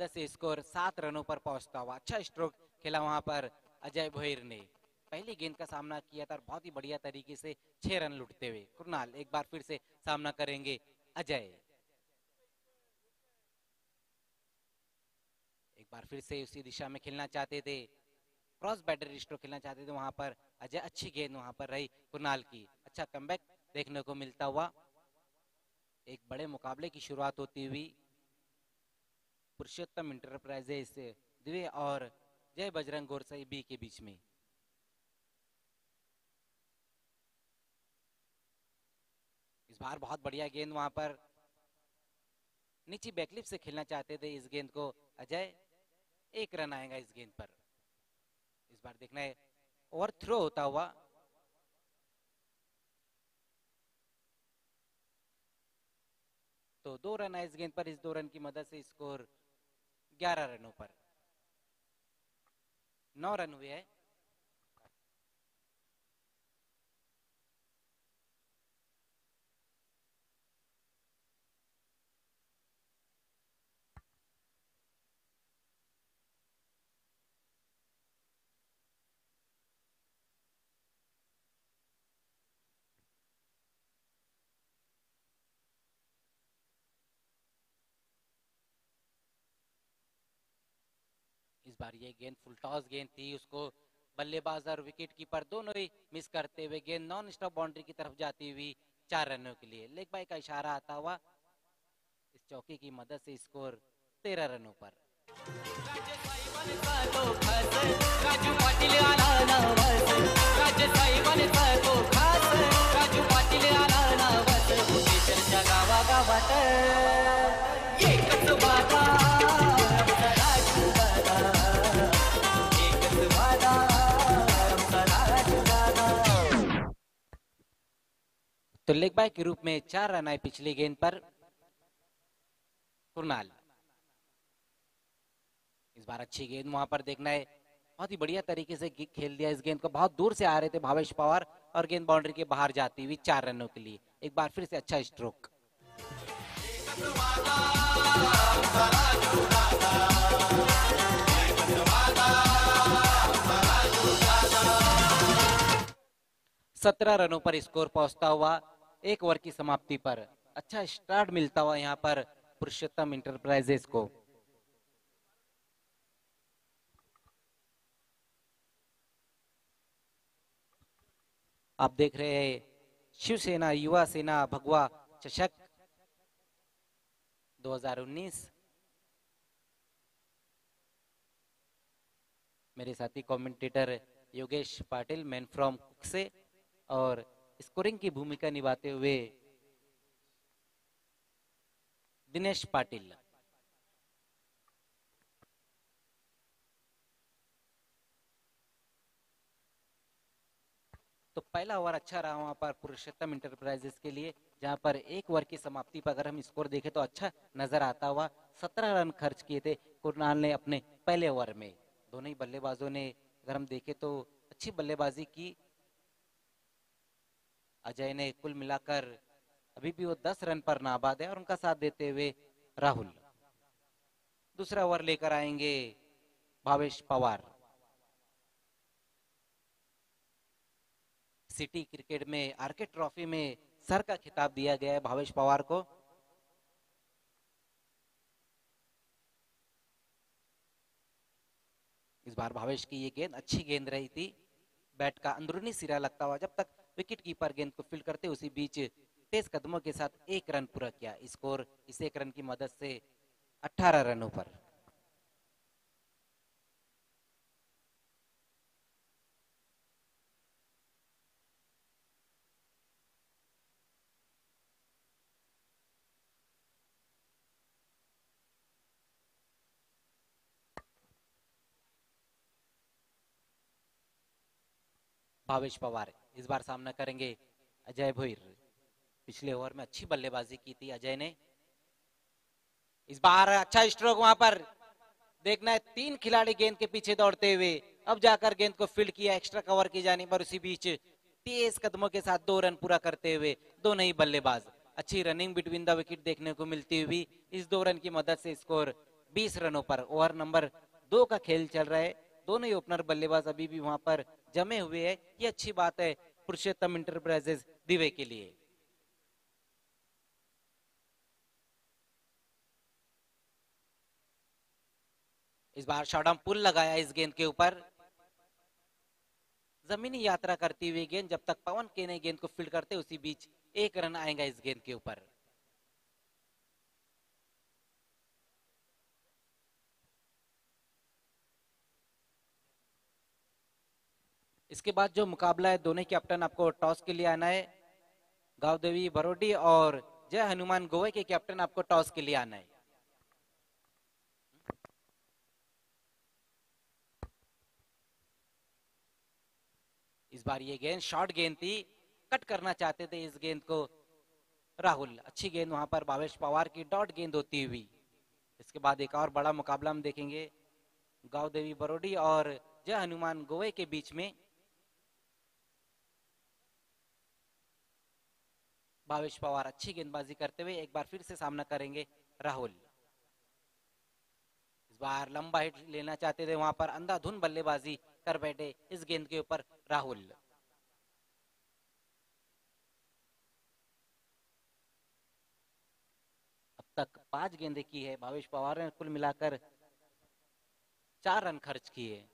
मदद से स्कोर सात रनों पर पहुँचता हुआ। अच्छा स्ट्रोक खेला वहाँ पर अजय भोईर ने। पहली गेंद का सामना किया था और बहुत ही बढ़िया तरीके से छह रन लुटते हुए। कुरनाल एक बार फिर से सामना करेंगे अजय। एक बार फिर से उसी दिशा में खेलना चाहते थे। क्रॉस बैटर स्ट्रोक खेलना चाहते थे वहाँ पर। अजय अच्छी गेंद वहाँ पर रही कुरनाल की। अच्छा कमबैक देखने को मिलता हुआ। एक बड़े मुकाबले की शुरुआत होती हुई पुरुषोत्तम इंटरप्राइजेस दिवे और जय बजरंग गोरसाई बी के बीच में। इस बार बहुत बढ़िया गेंद वहाँ पर। नीचे बैकलिप से खेलना चाहते थे इस गेंद को। अजय, एक रन आएगा इस गेंद पर। इस बार देखना है, ओवर थ्रो होता हुआ। तो दो रन है इस गेंद पर, इस दो रन की मदद से स्कोर ग्यारह रनों पर। नौ रन हुए हैं। बार ये गेंद फुल टॉस गेंद थी, उसको बल्लेबाज और विकेट कीपर दोनों ही मिस करते हुए, गेंद नॉन स्टॉप बाउंड्री की तरफ़ जाती हुई चार रनों के लिए लेग बाई का इशारा आता हुआ इस चौकी की मदद से स्कोर तेरह रनों पर। राजू पाटील आला तो लेग बाय के रूप में चार रन आए पिछली गेंद पर। कुरनाल। इस बार अच्छी गेंद वहाँ पर देखना है। बहुत ही बढ़िया तरीके से खेल दिया इस गेंद को। बहुत दूर से आ रहे थे भावेश पवार और गेंद बाउंड्री के बाहर जाती हुई चार रनों के लिए। एक बार फिर से अच्छा स्ट्रोक सत्रह रनों पर स्कोर पहुँचता हुआ एक ओवर की समाप्ति पर अच्छा स्टार्ट मिलता हुआ यहाँ पर पुरुषोत्तम इंटरप्राइजेस को। आप देख रहे हैं, शिवसेना, युवा सेना, भगवा, चषक 2019 मेरे साथी commentator Yogesh Patil man from से और स्कोरिंग की भूमिका निभाते हुए दिनेश पाटिल। तो पहला ओवर अच्छा रहा वहाँ पर पुरुषोत्तम इंटरप्राइजेस के लिए, जहाँ पर एक ओवर की समाप्ति पर अगर हम स्कोर देखें तो अच्छा नज़र आता हुआ, सत्रह रन खर्च किए थे कुरनाल ने अपने पहले ओवर में। दोनों ही बल्लेबाजों ने अगर हम देखें तो अच्छी बल्लेबाजी की अजय ने कुल मिलाकर अभी भी वो दस रन पर नाबाद है और उनका साथ देते हुए राहुल। दूसरा ओवर लेकर आएँगे भावेश पवार। सिटी क्रिकेट में आरके ट्रॉफी में सर का खिताब दिया गया है भावेश पवार को। इस बार भावेश की ये गेंद, अच्छी गेंद रही थी। बैट का अंदरूनी सिरा लगता हुआ जब तक विकेट कीपर गेंद को फ़ील्ड करते उसी बीच तेज कदमों के साथ एक रन पूरा किया। स्कोर इस एक रन की मदद से 18 रनों पर। भावेश पवार इस बार सामना करेंगे अजय भोईर। पिछले ओवर में अच्छी बल्लेबाजी की थी अजय ने। इस बार अच्छा स्ट्रोक वहाँ पर। देखना है, तीन खिलाड़ी गेंद के पीछे दौड़ते हुए। अब जाकर गेंद को फ़ील्ड किया एक्स्ट्रा कवर की जाने पर उसी बीच तेज कदमों के साथ दो रन पूरा करते हुए दो ही बल्लेबाज। अच्छी रनिंग बिटवीन द विकेट देखने को मिलती हुई इस दो रन की मदद से स्कोर 20 रनों पर। ओवर नंबर दो का खेल चल रहा है। दोनों ही ओपनर बल्लेबाज अभी भी वहाँ पर जमे हुए हैं। ये अच्छी बात है पुरुषोत्तम इंटरप्राइजेस दिवे के लिए। इस बार शॉर्ट पुल लगाया इस गेंद के ऊपर। जमीनी यात्रा करती हुई गेंद, जब तक पवन के गेंद को फ़ील्ड करते, उसी बीच एक रन आएगा इस गेंद के ऊपर। इसके बाद जो मुकाबला है दोनों कैप्टन आपको टॉस के लिए आना है। गावदेवी बरोडी और जय हनुमान गोवे के कैप्टन आपको टॉस के लिए आना है। इस बार ये गेंद, शॉर्ट गेंद थी। कट करना चाहते थे इस गेंद को। राहुल, अच्छी गेंद वहाँ पर, भावेश पवार की डॉट गेंद होती हुई। इसके बाद एक और बड़ा मुकाबला हम देखेंगे। गाँव देवी बरोडी और जय हनुमान गोवे के बीच में भावेश पवार अच्छी गेंदबाजी करते हुए एक बार फिर से सामना करेंगे राहुल। इस बार लंबा हिट लेना चाहते थे, वहाँ पर अंधाधुन बल्लेबाजी कर बैठे इस गेंद के ऊपर राहुल। अब तक पाँच गेंदे की है भावेश पवार ने कुल मिलाकर चार रन खर्च किए।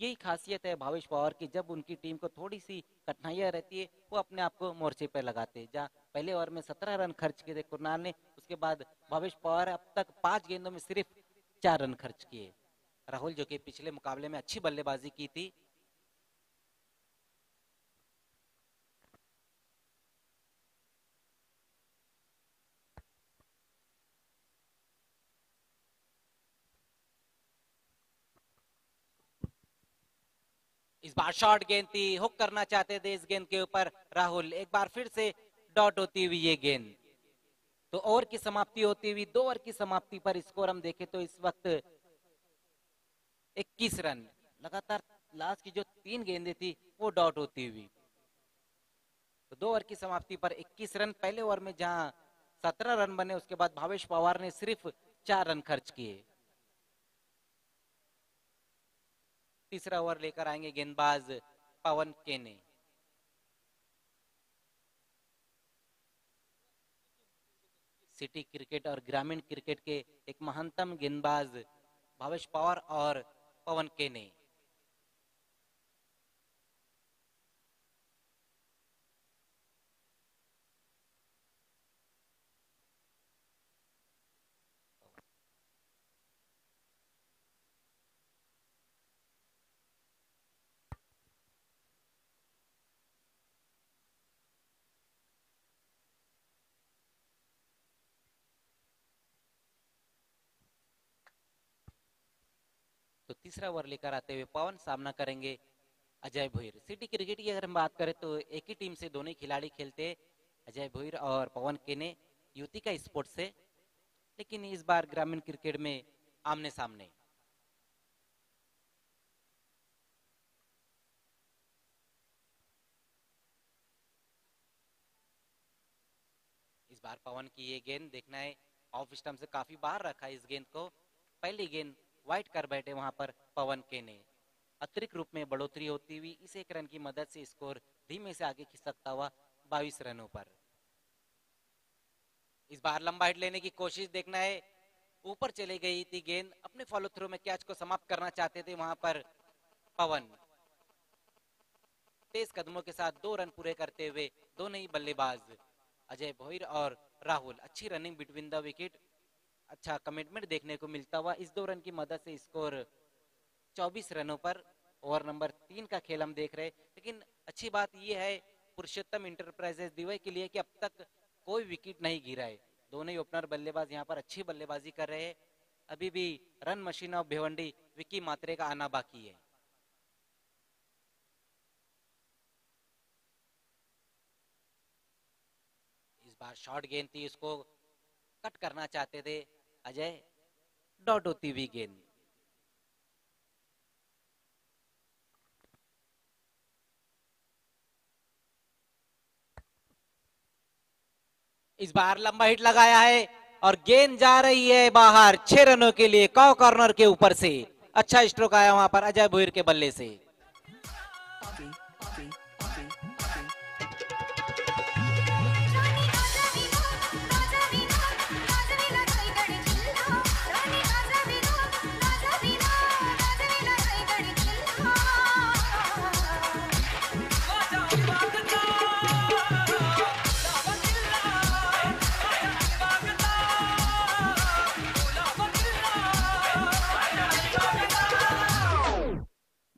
यही खासियत है भावेश पवार की, जब उनकी टीम को थोड़ी सी कठिनाइयाँ रहती है, वो अपने आप को मोर्चे पर लगाते हैं। जहाँ पहले ओवर में सत्रह रन खर्च किए थे कुरनाल ने, उसके बाद भावेश पवार अब तक पाँच गेंदों में सिर्फ़ चार रन खर्च किए। राहुल जो कि पिछले मुकाबले में अच्छी बल्लेबाजी की थी बार शॉर्ट गेंद थी हुक करना चाहते थे इस गेंद के ऊपर, राहुल। एक बार फिर से डॉट होती हुई ये गेंद। तो ओवर की समाप्ति होती हुई, दो ओवर की समाप्ति पर स्कोर हम देखें तो इस वक्त 21 रन। लगातार लास्ट की जो तीन गेंदें थी, वो डॉट होती हुई। तो दो ओवर की समाप्ति पर 21 रन, पहले ओवर में जहाँ 17 रन बने, उसके बाद भावेश पवार ने सिर्फ़ चार रन खर्च किए। तीसरा ओवर लेकर आएँगे गेंदबाज पवन केने। सिटी क्रिकेट और ग्रामीण क्रिकेट के एक महानतम गेंदबाज भावेश पवार और पवन केने तो तीसरा ओवर लेकर आते हुए पवन सामना करेंगे अजय भोईर। सिटी क्रिकेट की अगर हम बात करें तो एक ही टीम से दोनों खिलाड़ी खेलते अजय भोईर और पवन केने युति का स्पोर्ट से। लेकिन इस बार ग्रामीण क्रिकेट में आमने सामने। इस बार पवन की ये गेंद देखना है, ऑफ़ स्टम्प से काफ़ी बाहर रखा है इस गेंद को। पहली गेंद वाइट कर बैठे वहाँ पर पवन के ने। अतिरिक्त रूप में बढ़ोतरी होती हुई इस एक रन की मदद से स्कोर धीमे से आगे खिसकता हुआ 22 रनों पर। इस बार लंबा हिट लेने की कोशिश देखना है। ऊपर चली गई थी गेंद। अपने फॉलो थ्रू में कैच को समाप्त करना चाहते थे वहाँ पर पवन। तेज कदमों के साथ दो रन पूरे करते हुए दोनों ही बल्लेबाज अजय भोईर और राहुल। अच्छी रनिंग बिटवीन द विकेट अच्छा कमिटमेंट देखने को मिलता हुआ इस दो रन की मदद से स्कोर 24 रनों पर ओवर नंबर तीन का खेल हम देख रहे लेकिन अच्छी बात यह है, पुरुषोत्तम इंटरप्राइजेस दिवई के लिए कि अब तक कोई विकेट नहीं गिरा है। दोनों ही ओपनर बल्लेबाज यहाँ पर अच्छी बल्लेबाजी कर रहे हैं। अभी भी run machine of Bhiwandi Vicky Mhatre का आना बाकी है। इस बार शॉर्ट गेंद थी इसको कट करना चाहते थे। अजय डॉट होती हुई गेंद इस बार लंबा हिट लगाया है और गेंद जा रही है बाहर, छह रनों के लिए, कौ कॉर्नर के ऊपर से। अच्छा स्ट्रोक आया वहाँ पर अजय भोईर के बल्ले से।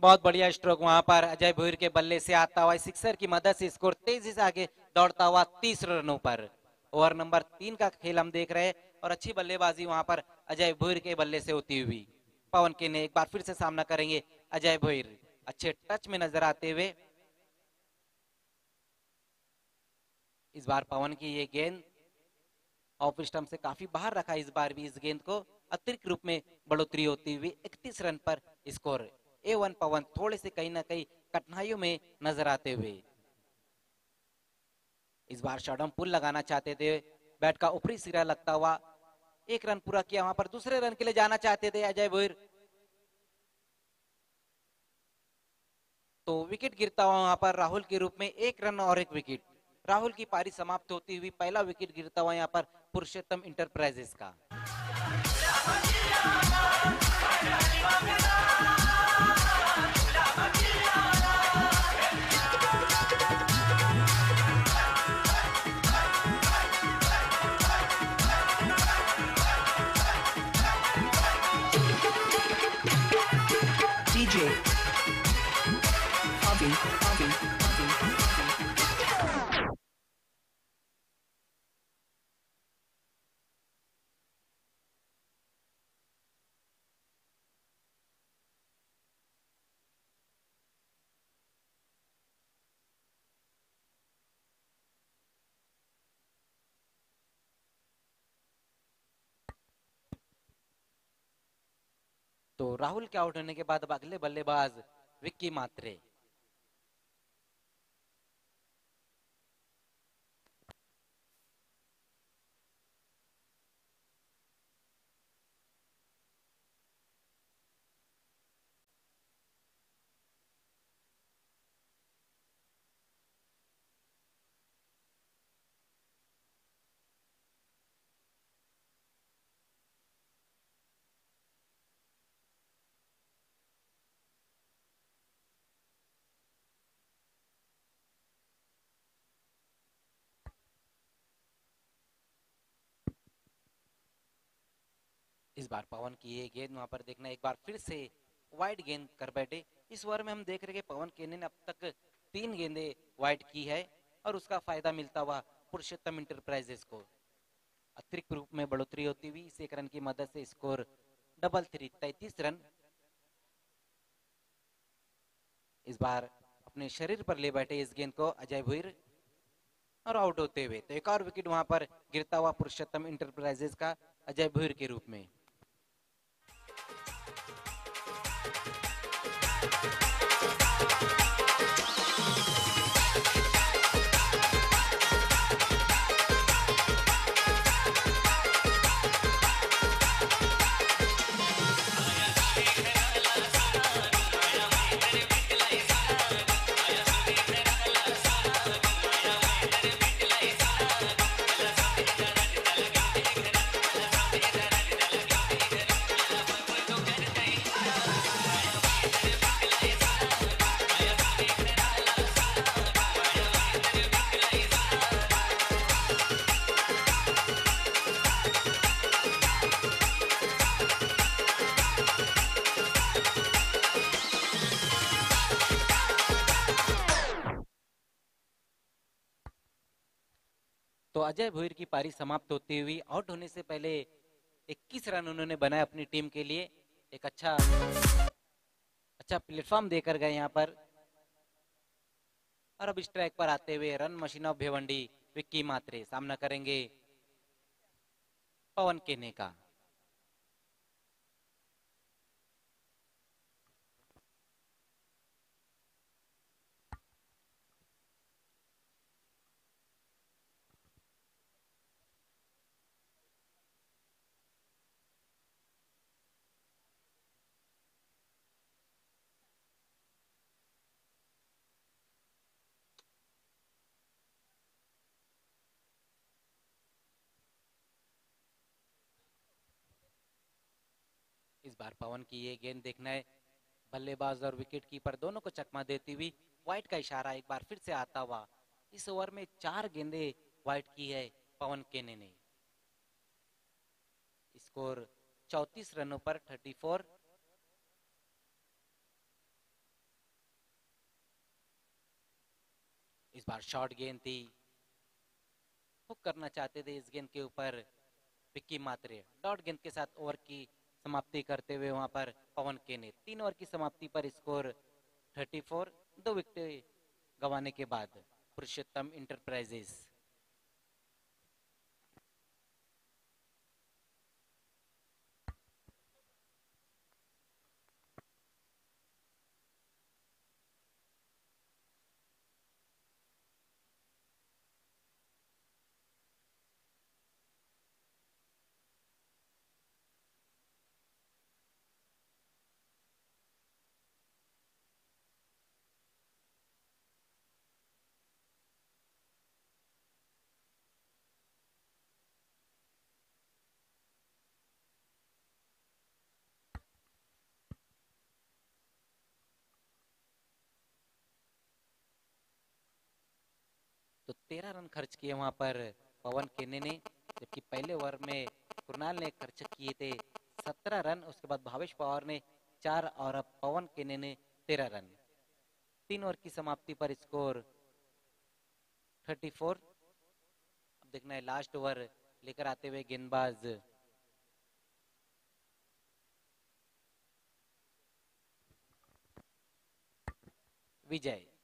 बहुत बढ़िया स्ट्रोक वहाँ पर। अजय भोईर के बल्ले से आता हुआ सिक्सर की मदद से स्कोर तेज़ी से आगे दौड़ता हुआ तीस रनों पर। ओवर नंबर तीन का खेल हम देख रहे और अच्छी बल्लेबाजी वहाँ पर अजय भोईर के बल्ले से होती हुई। पवन के ने एक बार फिर से सामना करेंगे अजय भोईर। अच्छे टच में नज़र आते हुए। इस बार पवन की ये गेंद ऑफ़ स्टम्प से काफ़ी बाहर रखा इस बार भी इस गेंद को। अतिरिक्त रूप में बढ़ोतरी होती हुई इकतीस रन पर स्कोर ए वन पवन थोड़े से कहीं ना कहीं कठिनाइयों में नज़र आते हुए। इस बार शॉर्टम पुल लगाना चाहते थे। बैट का ऊपरी सिरा लगता हुआ एक रन पूरा किया वहाँ पर, दूसरे रन के लिए जाना चाहते थे अजय भोईर तो विकेट गिरता हुआ वहाँ पर राहुल के रूप में एक रन और एक विकेट। राहुल की पारी समाप्त होती हुई पहला विकेट गिरता हुआ यहाँ पर पुरुषोत्तम इंटरप्राइजेस का। तो राहुल के आउट होने के बाद अगले बल्लेबाज विक्की मात्रे। इस बार पवन की ये गेंद वहाँ पर देखना एक बार फिर से वाइड गेंद कर बैठे। इस ओवर में हम देख रहे हैं पवन केने ने अब तक तीन गेंदे वाइड की है और उसका फ़ायदा मिलता हुआ पुरुषोत्तम इंटरप्राइजेस को। अतिरिक्त रूप में बढ़ोतरी होती हुई इस एक रन की मदद से स्कोर डबल थ्री तैतीस रन। इस बार अपने शरीर पर ले बैठे इस गेंद को अजय भुईर और आउट होते हुए। तो एक और विकेट वहाँ पर गिरता हुआ पुरुषोत्तम इंटरप्राइजेस का अजय भुईर के रूप में। अजय भोईर की पारी समाप्त होती हुई आउट होने से पहले 21 रन उन्होंने बनाए अपनी टीम के लिए। एक अच्छा अच्छा प्लेटफॉर्म देकर गए यहाँ पर। और अब इस स्ट्राइक पर आते हुए run machine of Bhiwandi Vicky Mhatre सामना करेंगे। पवन केने का। इस बार पवन की ये गेंद देखना है। बल्लेबाज और विकेट कीपर दोनों को चकमा देती हुई व्हाइट का इशारा एक बार फिर से आता हुआ। इस ओवर में चार गेंदे व्हाइट की है पवन केने ने। स्कोर 34 रनों पर 34 इस बार शॉर्ट गेंद थी। हुक करना चाहते थे इस गेंद के ऊपर विक्की मात्रे डॉट गेंद के साथ ओवर की समाप्ति करते हुए वहाँ पर पवन के ने तीन ओवर की समाप्ति पर स्कोर 34 दो विकेट गंवाने के बाद पुरुषोत्तम इंटरप्राइजेस तेरह रन खर्च किए वहाँ पर पवन केने ने, जबकि पहले ओवर में कुरनाल ने खर्च किए थे सत्रह रन, उसके बाद भावेश पवार ने चार और अब पवन केने ने तेरह रन। तीन ओवर की समाप्ति पर स्कोर थर्टी फोर। अब देखना है, लास्ट ओवर लेकर आते हुए गेंदबाज। विजय।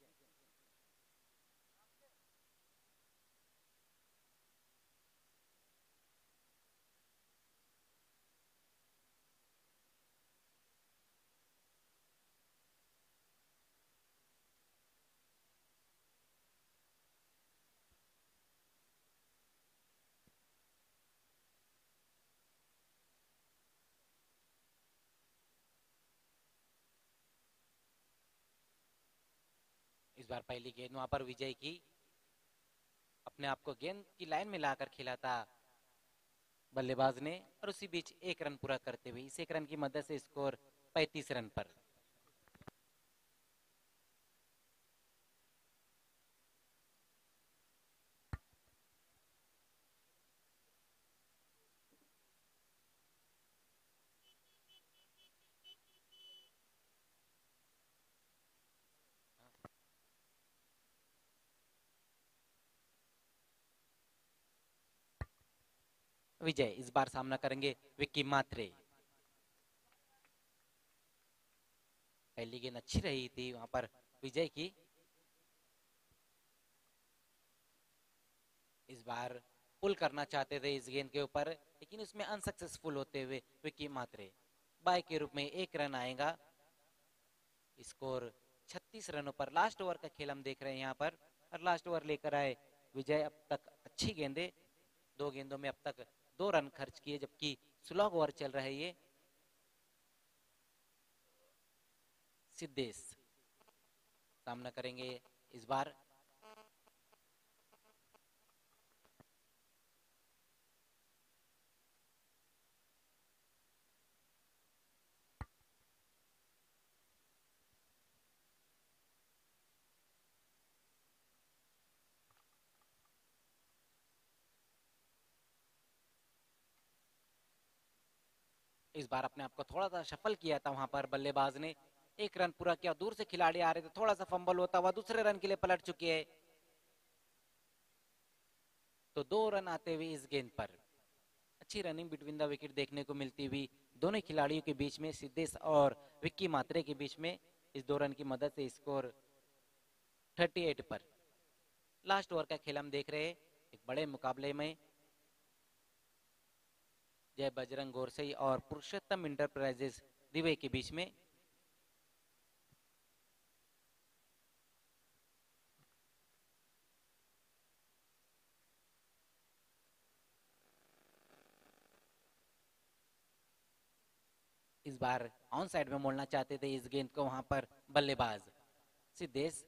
इस बार पहली गेंद वहाँ पर विजय की। अपने आप को गेंद की लाइन में लाकर खेला था बल्लेबाज ने और उसी बीच एक रन पूरा करते हुए इस एक रन की मदद से स्कोर 35 रन पर। विजय इस बार सामना करेंगे विक्की मात्रे। पहली गेंद अच्छी रही थी वहाँ पर विजय की। इस बार पुल करना चाहते थे इस गेंद के ऊपर, लेकिन उसमें अनसक्सेसफुल होते हुए विक्की मात्रे। बाय के रूप में एक रन आएगा। स्कोर 36 रनों पर लास्ट ओवर का खेल हम देख रहे हैं यहाँ पर। और लास्ट ओवर लेकर आए विजय। अब तक अच्छी गेंदे। दो गेंदों में अब तक दो रन खर्च किए, जबकि स्लॉग ओवर चल रहे ये सिद्धेश। सामना करेंगे इस बार इस बार अपने आप को थोड़ा सा सफल किया था वहाँ पर बल्लेबाज ने। एक रन पूरा किया दूर से खिलाड़ी आ रहे थे थोड़ा सा फंबल होता हुआ दूसरे रन के लिए पलट चुके हैं। तो दो रन आते हुए इस गेंद पर। अच्छी रनिंग बिटवीन द विकेट देखने को मिलती हुई दोनों खिलाड़ियों के बीच में, सिद्धेश और विक्की मात्रे के बीच में इस दो रन की मदद से स्कोर 38 पर। लास्ट ओवर का खेल हम देख रहे हैं। एक बड़े मुकाबले में जय बजरंग गोरसई और पुरुषोत्तम इंटरप्राइजेस दिवे के बीच में। इस बार ऑन साइड में मोड़ना चाहते थे, इस गेंद को वहाँ पर बल्लेबाज सिद्धेश।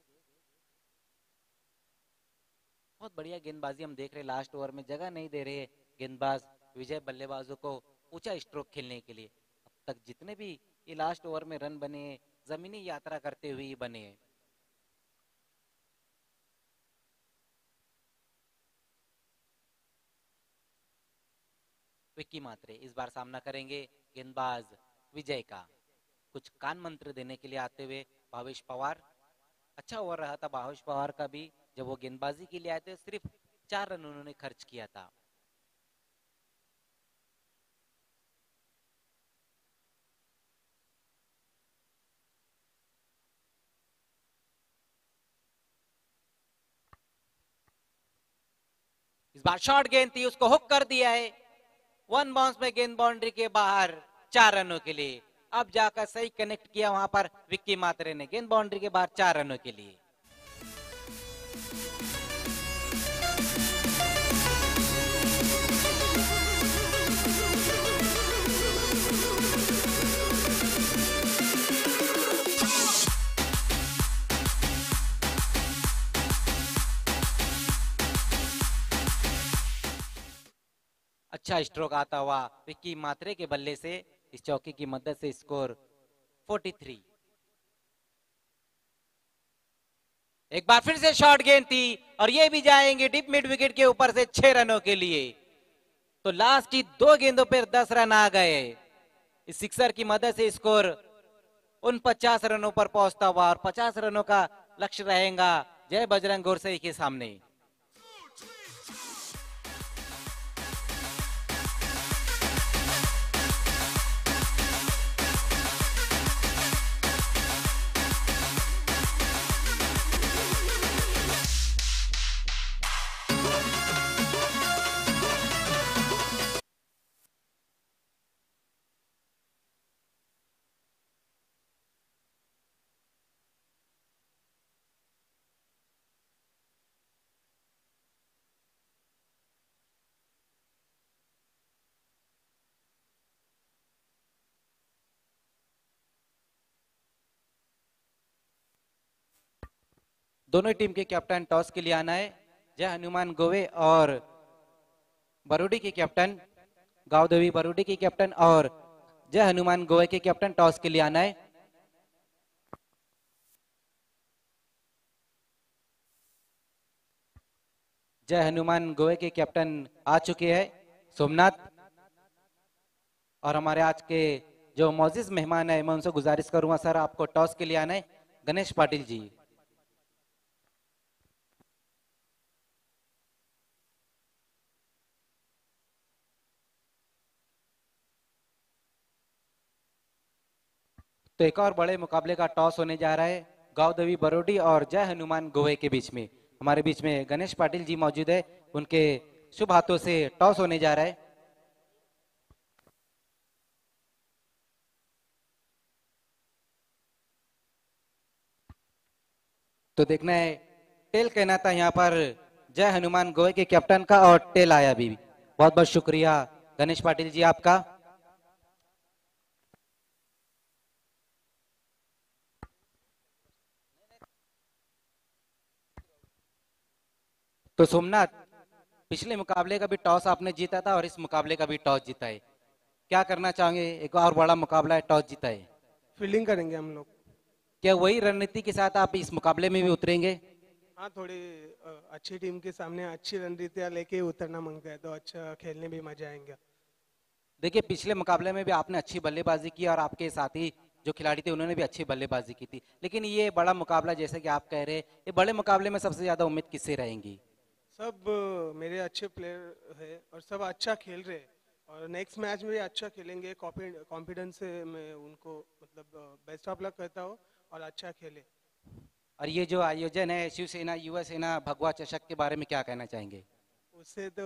बहुत बढ़िया गेंदबाजी हम देख रहे लास्ट ओवर में जगह नहीं दे रहे गेंदबाज। विजय बल्लेबाजों को ऊँचा स्ट्रोक खेलने के लिए। अब तक जितने भी ये लास्ट ओवर में रन बने जमीनी यात्रा करते हुए बने विक्की मात्रे, इस बार सामना करेंगे गेंदबाज विजय का। कुछ कान मंत्र देने के लिए आते हुए भावेश पवार। अच्छा ओवर रहा था भावेश पवार का भी, जब वो गेंदबाजी के लिए आए थे, सिर्फ़ चार रन उन्होंने खर्च किया था। इस बार शॉर्ट गेंद थी, उसको हुक कर दिया है। वन बाउंस में गेंद बाउंड्री के बाहर, चार रनों के लिए। अब जाकर सही कनेक्ट किया वहाँ पर विक्की मात्रे ने, गेंद बाउंड्री के बाहर, चार रनों के लिए। अच्छा स्ट्रोक आता हुआ विक्की मात्रे के बल्ले से, इस चौकी की मदद से स्कोर 43 एक बार फिर से शॉर्ट गेंद थी और ये भी जाएँगे डिप मिड विकेट के ऊपर से छह रनों के लिए। तो लास्ट की दो गेंदों पर दस रन आ गए। इस सिक्सर की मदद से स्कोर उन पचास रनों पर पहुँचता हुआ, और पचास रनों का लक्ष्य रहेगा जय बजरंग गोरसई के सामने। दोनों टीम के कैप्टन टॉस के लिए आना है। जय हनुमान गोवे और बरूडी के कैप्टन गाँव देवी बरूडी के कैप्टन और जय हनुमान गोवे के कैप्टन टॉस के लिए आना है। जय हनुमान गोवे के कैप्टन आ चुके हैं, सोमनाथ और हमारे आज के जो मौजिज मेहमान है, मैं उनसे गुजारिश करूँगा, सर, आपको टॉस के लिए आना है। गणेश पाटिल जी। तो एक और बड़े मुकाबले का टॉस होने जा रहा है। गाँव देवी बरोडी और जय हनुमान गोवे के बीच में। हमारे बीच में गणेश पाटिल जी मौजूद है। उनके शुभ हाथों से टॉस होने जा रहा है। तो देखना है, टेल कहना था यहाँ पर जय हनुमान गोवे के कैप्टन का और टेल आया भी। बहुत बहुत शुक्रिया गणेश पाटिल जी आपका। तो सोमनाथ पिछले मुकाबले का भी टॉस आपने जीता था और इस मुकाबले का भी टॉस जीता है। क्या करना चाहेंगे? एक और बड़ा मुकाबला है टॉस जीता है। फील्डिंग करेंगे हम लोग। क्या वही रणनीति के साथ आप इस मुकाबले में भी उतरेंगे? हाँ थोड़ी अच्छी टीम के सामने अच्छी रणनीतियाँ लेके उतरना माँगता है तो अच्छा खेलने भी मज़ा आएँगे। देखिए पिछले मुकाबले में भी आपने अच्छी बल्लेबाजी की और आपके साथी जो खिलाड़ी थे उन्होंने भी अच्छी बल्लेबाजी की थी। लेकिन ये बड़ा मुकाबला जैसे कि आप कह रहे हैं ये बड़े मुकाबले में सबसे ज़्यादा उम्मीद किससे रहेंगी? सब मेरे अच्छे प्लेयर है और सब अच्छा खेल रहे हैं। और नेक्स्ट मैच में भी अच्छा खेलेंगे। कॉन्फिडेंस से मैं उनको मतलब बेस्ट ऑफ़ लक कहता हूँ और अच्छा खेले। और ये जो आयोजन है शिवसेना युवा सेना भगवा चषक के बारे में क्या कहना चाहेंगे? उससे तो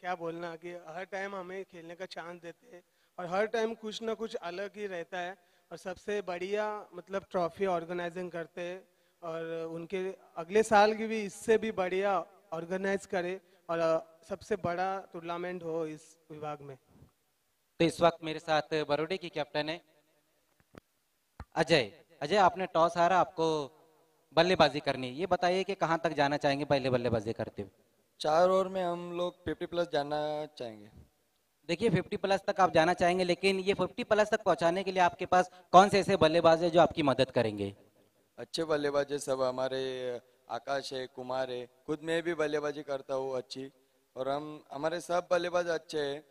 क्या बोलना कि हर टाइम हमें खेलने का चांस देते हैं और हर टाइम कुछ ना कुछ अलग ही रहता है और सबसे बढ़िया मतलब ट्रॉफी ऑर्गेनाइजिंग करते हैं और उनके अगले साल की भी इससे भी बढ़िया ऑर्गेनाइज करे और सबसे बड़ा टूर्नामेंट हो इस विभाग में। तो इस वक्त मेरे साथ बरोडे की कैप्टन है। अजय अजय आपने टॉस हारा आपको बल्लेबाजी करनी ये बताइए कि कहाँ तक जाना चाहेंगे पहले बल्लेबाजी करते हुए? चार ओवर में हम लोग फिफ्टी प्लस जाना चाहेंगे। देखिए 50 प्लस तक आप जाना चाहेंगे लेकिन ये 50 प्लस तक पहुँचाने के लिए आपके पास कौन से ऐसे बल्लेबाज है जो आपकी मदद करेंगे? अच्छे बल्लेबाज है सब हमारे आकाश है कुमार है खुद मैं भी बल्लेबाजी करता हूँ अच्छी। और हम हमारे सब बल्लेबाज अच्छे हैं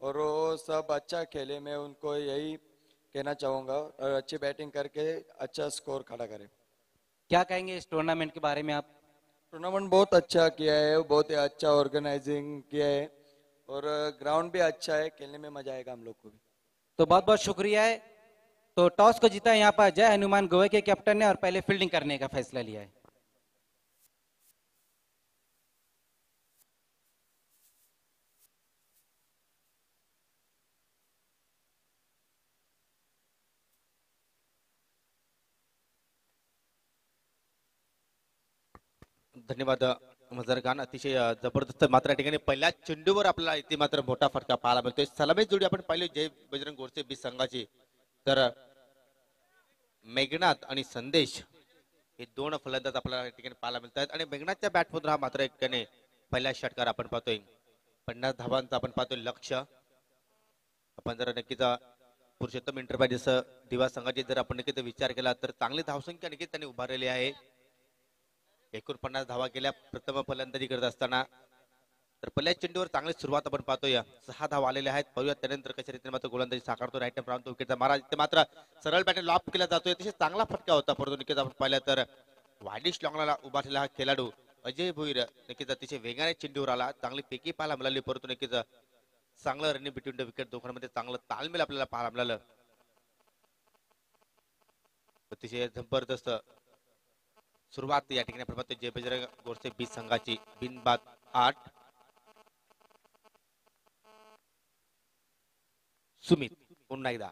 और वो सब अच्छा खेले मैं उनको यही कहना चाहूँगा और अच्छी बैटिंग करके अच्छा स्कोर खड़ा करें। क्या कहेंगे इस टूर्नामेंट के बारे में आप? टूर्नामेंट बहुत अच्छा किया है बहुत ही अच्छा ऑर्गेनाइजिंग किया है और ग्राउंड भी अच्छा है खेलने में मज़ा आएगा हम लोग को भी। तो बहुत बहुत शुक्रिया है। तो टॉस को जीता है यहाँ पर। जय हनुमान गोवे के कैप्टन ने और पहले फील्डिंग करने का फैसला लिया है। धन्यवाद मजर खान. अतिशय जबरदस्त मात्र या ठिकाणी पहिल्या चेंडूवर आपल्याला इथे मात्र मोठा फटका पाहायला मिळतोय. सलामी जोडी आपण पाहिली जय बजरंग गोडसे बी संघाची. तर मेघनाथ आणि संदेश हे दोन फलंदाज आपल्याला या ठिकाणी पाहायला मिळत आहेत आणि मेघनाथच्या बॅटमधून हा मात्र एक ठिकाणी पहिला षटकार आपण पाहतोय. पन्नास धावांचा आपण पाहतोय लक्ष. आपण जर नक्कीच पुरुषोत्तम इंटरप्राइजेस दिवा संघाची जर आपण नक्कीच विचार केला तर चांगली धावसंख्या नक्कीच त्यांनी उभारलेली आहे. एकोणपन्नास धावा केल्या प्रथम फलंदाजी करत असताना. तर पहिल्या चेंडूवर चांगली सुरुवात आपण पाहतोय. सहा धावा आलेल्या आहेत. पाहूया त्यानंतर कशा रीतीने मात्र गोलंदाजी साकारतो राईट प्रांत विकेटचा महाराज. ते मात्र सरळ बॅटने लॉप केला जातोय. अतिशय चांगला फटका होता परंतु निकेत आपण पाहिला तर. वाडिश लॉंगला उभा ठेला हा खेळाडू अजय भुईर. नक्कीच अतिशय वेगाने चेंडूवर आला. चांगली पेकी पाहायला मिळाली परंतु नक्कीच चांगलं रनिंग बिटवीन द विकेट दोघांमध्ये चांगलं ताळमेल आपल्याला पाहायला मिळालं. अतिशय जबरदस्त सुरुवात या ठिकाणी प्रभात जय बजरंग गोडसे बी संघाची बिनबाद आठ. सुमित पुन्हा एकदा.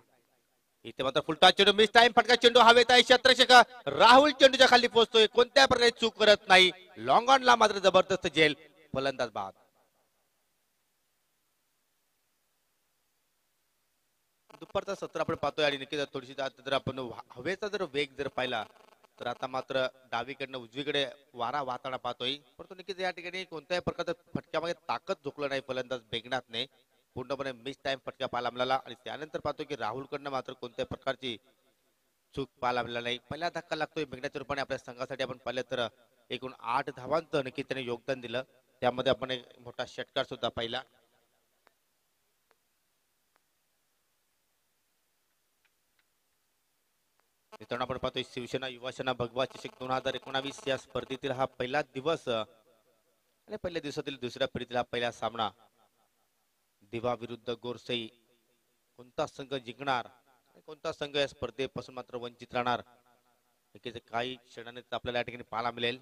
इथे मात्र फुलटा चेंडू मिस टाइम फटका चेंडू हवेत आहे. शत्रक्षक राहुल चेंडूच्या खाली पोहोचतोय. कोणत्या प्रकारे चूक करत नाही? लॉंग ऑनला मात्र जबरदस्त जेल फलंदाज बाद दुपारचा सत्र आपण पाहतोय आणि नक्कीच थोडीशी जर आपण हवेचा जर वेग जर पाहिला तर आता मात्र डावीकडनं उजवीकडे वारा वाहताना पाहतोय. परंतु नक्कीच या ठिकाणी कोणत्याही प्रकारच्या फटक्यामध्ये ताकद झोकलं नाही फलंदाज बेगनाथने पूर्णपणे मिस टाइम फटका पाहायला मिळाला आणि त्यानंतर पाहतो की राहुलकडनं मात्र कोणत्याही प्रकारची चूक पाहायला मिळाला नाही. पहिला धक्का लागतोय मेघनाच्या रूपाने आपल्या संघासाठी. आपण पाहिलं तर एकूण आठ धावांचं नक्की त्याने योगदान दिलं. त्यामध्ये आपण एक मोठा षटकार सुद्धा पाहिला. मित्रांनो आपण पाहतोय शिवसेना युवासेना भगवा चषक दोन हजार एकोणावीस या स्पर्धेतील हा पहिला दिवस आणि पहिल्या दिवसातील दुसऱ्या फेरीतील हा पहिला सामना. दिवा विरुद्ध गोरसई कोणता संघ जिंकणार आणि कोणता संघ या स्पर्धेपासून मात्र वंचित राहणार नक्कीच काही क्षणाने आपल्याला या ठिकाणी पाहायला मिळेल.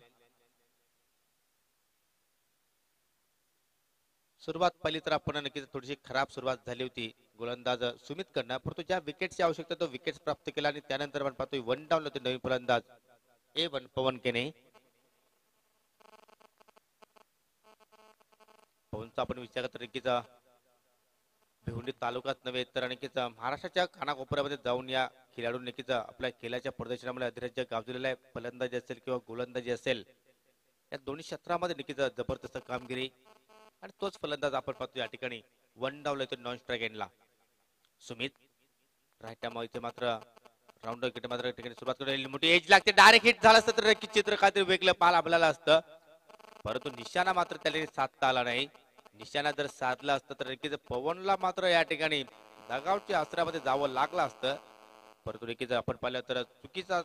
सुरुवात पाहिली तर आपण नक्कीच थोडीशी खराब सुरुवात झाली होती. गोलंदाज सुमित कडनं परंतु ज्या विकेटची आवश्यकता तो विकेट प्राप्त केला आणि त्यानंतर आपण पाहतोय वन डाऊन होते नवीन फलंदाज. ए वन पवन केने. पवनचा आपण विचार करतो नक्कीच भिवंडी तालुक्यात नव्हे तर नक्कीच महाराष्ट्राच्या कानाकोपऱ्यामध्ये जाऊन या खेळाडू नक्कीच आपल्या खेळाच्या प्रदर्शनामध्ये अधिराज्य गाजलेला आहे. फलंदाजी असेल किंवा गोलंदाजी असेल या दोन्ही क्षेत्रामध्ये नक्कीच जबरदस्त कामगिरी. आणि तोच फलंदाज आपण पाहतो या ठिकाणी. वन डाऊन येतो नॉन स्ट्राईक एंडला सुमित. राईट मग इथे मात्र. राऊंड विकेट मात्र या ठिकाणी सुरुवात करून मोठी एज लागते. डायरेक्ट हिट झालं असतं तर चित्र काहीतरी वेगळं पाहायला आपल्याला असतं. परंतु निशाणा मात्र त्याने साधता आला नाही. निशाणा जर साधला असतं तर रेकीचं पवनला मात्र या ठिकाणी दगावच्या अस्त्रामध्ये जावं लागलं असतं. परंतु रेकीचं आपण पाहिलं तर चुकीचा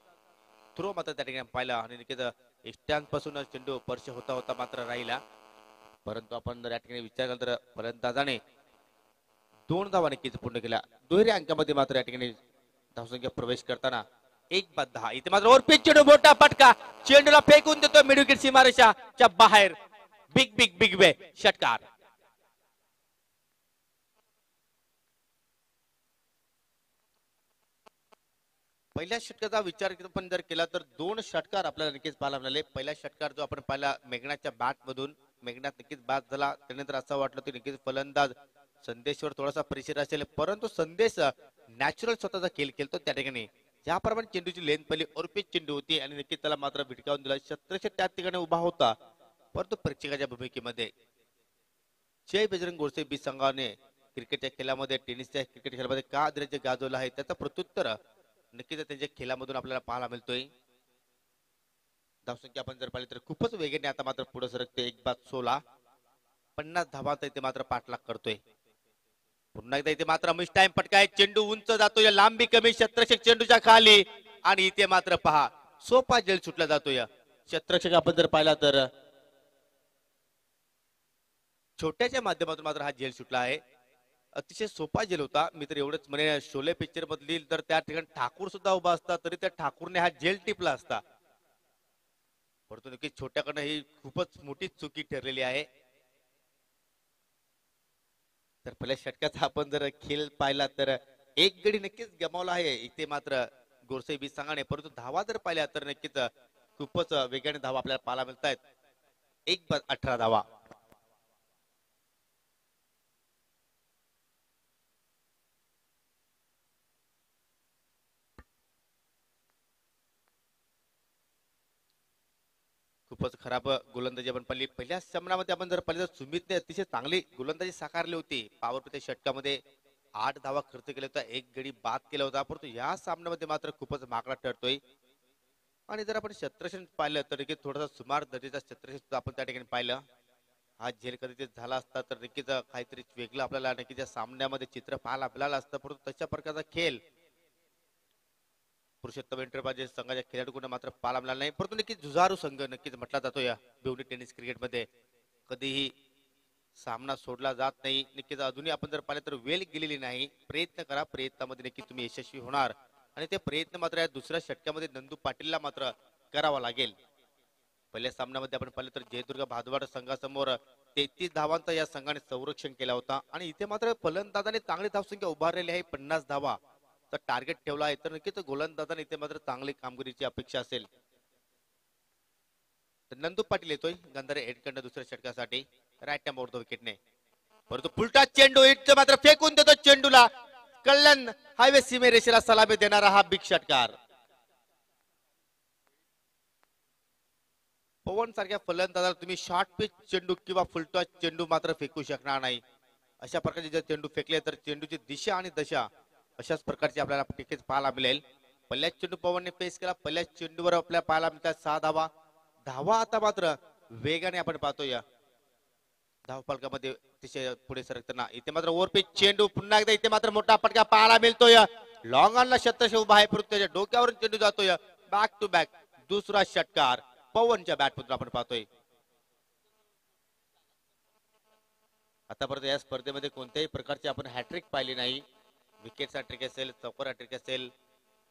थ्रो मात्र त्या ठिकाणी पाहिला आणि रेकीचं इष्टांपासून चेंडू स्पर्श होता होता मात्र राहिला. परंतु आपण जर या ठिकाणी विचार केला तर फलंदाजाने दोन धावा नक्कीच पूर्ण केल्या. दुहेरी अंकामध्ये मात्र या ठिकाणी धावसंख्या प्रवेश करताना एक बाद दहा. इथे मात्र ओर पिच चेंडू मोठा फटका. चेंडूला फेकून देतो मिडविकेट सीमारेषाच्या बाहेर. Big big big way. षटकार. पहिल्या षटकाचा विचार पण जर केला तर दोन षटकार आपल्याला नक्कीच पाहायला मिळाले. पहिला षटकार जो आपण पाहिला मेघनाच्या बॅट मधून. मेघनाथ नक्कीच बाद झाला. त्यानंतर असं वाटलं की नक्कीच फलंदाज संदेशवर थोडासा प्रेशर असेल परंतु संदेश नॅचरल स्वतःचा खेळ खेळतो त्या ठिकाणी. ज्याप्रमाणे चेंडूची लेंथ पहिली अर्पित चेंडू होती आणि नक्कीच त्याला मात्र भिटकावून दिला. शत्रक्ष त्या ठिकाणी उभा होता. परंतु प्रेक्षकाच्या भूमिकेमध्ये जय बजरंग गोडसे बी संघाने क्रिकेटच्या खेळामध्ये टेनिसच्या क्रिकेट खेळामध्ये का आदराज्य गाजवलं आहे? त्याचं प्रत्युत्तर नक्कीच त्यांच्या खेळामधून आपल्याला पाहायला मिळतोय. धावसंख्या आपण जर पाहिली तर खूपच वेगाने आता मात्र पुढे सरकते एक बाद सोळा पन्नास धावांचा तर इथे मात्र पाठलाग करतोय. पुन्हा एकदा इथे मात्र मिस टाइम पटकाय. चेंडू उंच जातोय लांबी कमी शत्रक्षक चेंडूच्या खाली. आणि इथे मात्र पहा सोपा जेल सुटला जातोय शत्रक्षक आपण जर पाहिला तर छोट्याच्या माध्यमातून मात्र हा जेल सुटला आहे. अतिशय सोपा जेल होता. मी तर एवढंच म्हणे शोले पिक्चर मधली तर त्या ठिकाणी ठाकूर सुद्धा उभा असता तरी त्या ठाकूरने हा जेल टिपला असता. परंतु नक्की छोट्याकडनं ही खूपच मोठी चुकी ठरलेली आहे. तर पहिल्या षटकाचा आपण जर खेळ पाहिला तर एक गडी नक्कीच गमावला आहे. इथे मात्र गोरसे बी सांगाने परंतु धावा जर पाहिल्या तर नक्कीच खूपच वेगाने धावा आपल्याला पाहायला मिळत आहेत एक अठरा धावा. खूपच खराब गोलंदाजी आपण पाहिली. पहिल्या सामन्यामध्ये आपण जर पाहिलं तर सुमितने अतिशय चांगली गोलंदाजी साकारली होती. पावर प्रत्येक षटकामध्ये आठ धावा खर्च केला होता एक गडी बाद केला होता. परंतु या सामन्यामध्ये मात्र खूपच माकडा ठरतोय आणि जर आपण शत्रक्षण पाहिलं तर नक्कीच थोडासा सुमार दर्जेचा शत्रक्षण सुद्धा आपण त्या ठिकाणी पाहिलं. हा झेल कदाचित झाला असता तर नक्कीच काहीतरी वेगळं आपल्याला नक्कीच या सामन्यामध्ये चित्र पाहायला मिळालं असतं. परंतु तशा प्रकारचा खेळ पुरुषोत्तम एंटरप्राइजेस संघाच्या खेळाडूंना मात्र पाला मिळाला नाही. परंतु नक्कीच जुजारू संघ नक्कीच म्हटला जातो या बेवडी टेनिस क्रिकेटमध्ये. कधीही सामना सोडला जात नाही. नक्कीच अजूनही आपण जर पाहिलं तर वेल गेलेली नाही. प्रयत्न करा. प्रयत्नामध्ये नक्की तुम्ही यशस्वी होणार. आणि ते प्रयत्न मात्र या दुसऱ्या षटकामध्ये नंदू पाटीलला मात्र करावा लागेल. पहिल्या सामन्यामध्ये आपण पाहिलं तर जयदुर्ग भादवाड संघासमोर तेहतीस धावांचा या संघाने संरक्षण केला होता. आणि इथे मात्र फलंदाजाने चांगली धावसंख्या उभारलेली आहे. पन्नास धावा. तर टार्गेट ठेवला आहे. तर नक्कीच गोलंदाजाने इथे मात्र चांगली कामगिरीची अपेक्षा असेल. नंदू पाटील येतोय. गंधारे एडकंड दुसऱ्या षटकासाठी. राईट टॅम ओढतो विकेटने परंतु पुलटा चेंडू इथं मात्र फेकून देतो चेंडूला. कल्याण हायवे सीमेरेषेला सलामी देणारा हा बिग षटकार. पवन सारख्या फलंदाजाला तुम्ही शॉर्ट पिच चेंडू किंवा फुलटॉच चेंडू मात्र फेकू शकणार नाही. अशा प्रकारचे जर चेंडू फेकले तर चेंडूची दिशा आणि दशा अशाच प्रकारची आपल्याला टिकेच पाहायला मिळेल. पहिल्याच चेंडू पवनने फेस केला. पहिल्याच चेंडूवर आपल्याला पाहायला मिळतात सहा धावा. धावा आता मात्र वेगाने आपण पाहतोय. धाव फलकामध्ये अतिशय पुढे सरकताना. इथे मात्र ओव्हरपिच चेंडू पुन्हा एकदा इथे मात्र मोठा फटका पाहायला मिळतोय. लॉंग ऑनला शतश उभा आहे परंतु त्याच्या डोक्यावरून चेंडू जातोय. बॅक टू बॅक दुसरा षटकार. पवनच्या बॅटमधून आपण पाहतोय. आतापर्यंत या स्पर्धेमध्ये कोणत्याही प्रकारची आपण हॅट्रिक पाहिली नाही. विकेट हॅट्रिक असेल चौकर हॅट्रिक असेल